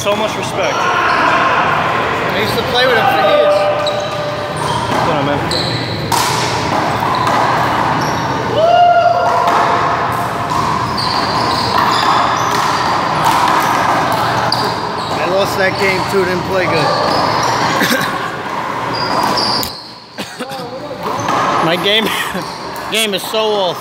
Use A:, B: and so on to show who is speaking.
A: so much respect.
B: I used to play with him for years.
A: What's going on, man?
B: I lost that game too, didn't play good. My game game is so off.